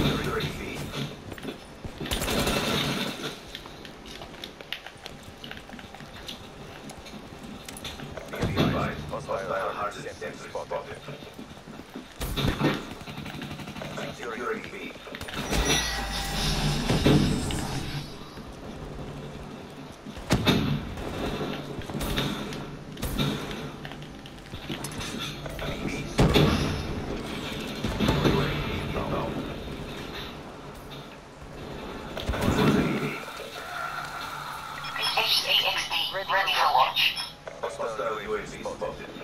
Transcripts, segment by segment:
30 feet. Be advised, hostile hard. Launch. Hostile UAV overhead.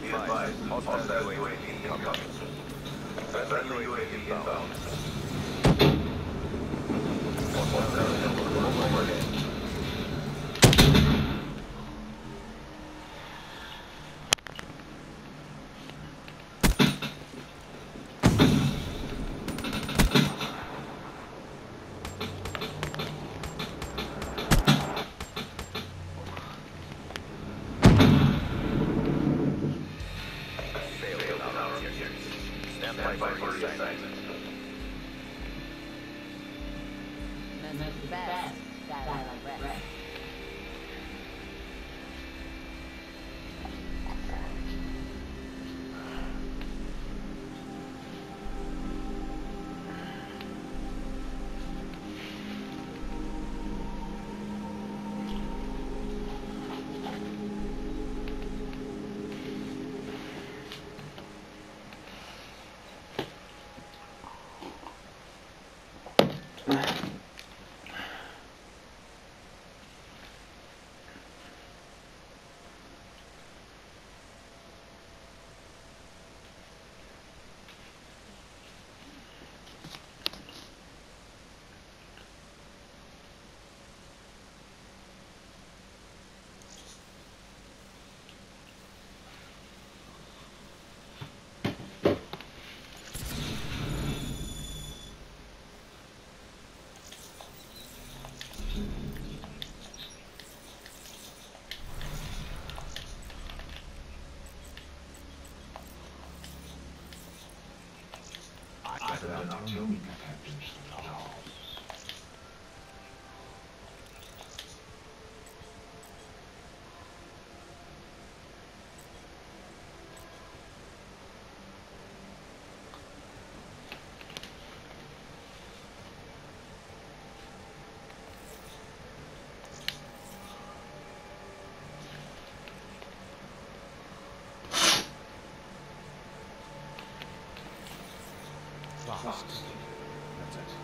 Be advised, hostile UAV incoming. Friendly UAV inbound. Hostile overhead. The best. Dial rest. 对れは、あの、興味。Fast. That's it.